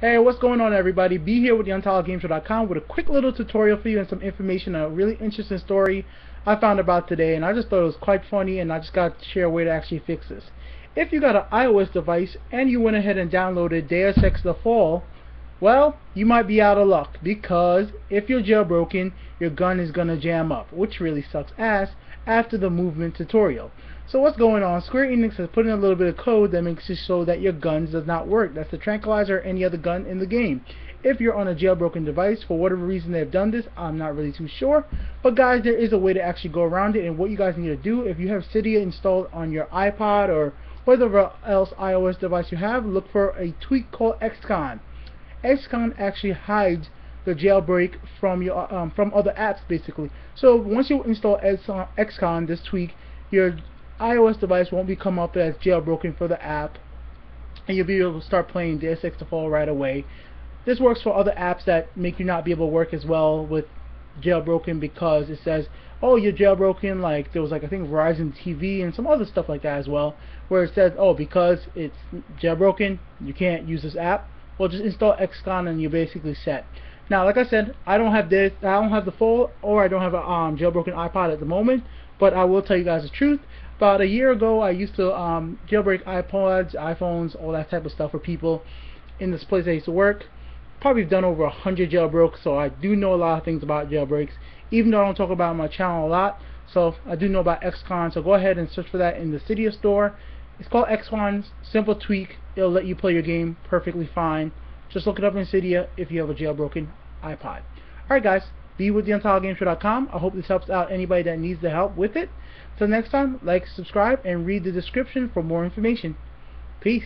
Hey, what's going on everybody? Be here with the UntitledGamesShow.com with a quick little tutorial for you and some information, a really interesting story I found about today and I just thought it was quite funny and I just got to share a way to actually fix this. If you got an iOS device and you went ahead and downloaded Deus Ex The Fall, well, you might be out of luck because if you're jailbroken, your gun is gonna jam up, which really sucks ass after the movement tutorial. So what's going on? Square Enix has put in a little bit of code that makes it so that your gun does not work. That's the tranquilizer or any other gun in the game. If you're on a jailbroken device, for whatever reason they've done this, I'm not really too sure. But guys, there is a way to actually go around it. And what you guys need to do, if you have Cydia installed on your iPod or whatever else iOS device you have, look for a tweak called XCon. XCon actually hides the jailbreak from your um, from other apps basically. So once you install XCon, this tweak, your iOS device won't be come up as jailbroken for the app and you'll be able to start playing Deus Ex Fall right away. This works for other apps that make you not be able to work as well with jailbroken because it says, oh, you're jailbroken. Like there was like I think Verizon TV and some other stuff like that as well, where it says, oh, because it's jailbroken, you can't use this app. Well, just install XCon and you're basically set. Now, like I said, I don't have this, I don't have the full, or I don't have a um, jailbroken iPod at the moment, but I will tell you guys the truth. About a year ago, I used to um, jailbreak iPods, iPhones, all that type of stuff for people in this place I used to work. Probably done over a hundred jailbreaks, so I do know a lot of things about jailbreaks, even though I don't talk about my channel a lot. So I do know about XCon, so go ahead and search for that in the Cydia store. It's called XCon, simple tweak. It'll let you play your game perfectly fine. Just look it up in Cydia if you have a jailbroken iPod. Alright guys, be with theUntitledGamesShow.com. I hope this helps out anybody that needs the help with it. Till next time, like, subscribe, and read the description for more information. Peace.